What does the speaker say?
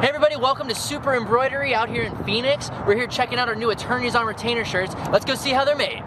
Hey everybody, welcome to Super Embroidery out here in Phoenix. We're here checking out our new Attorneys on Retainer shirts. Let's go see how they're made.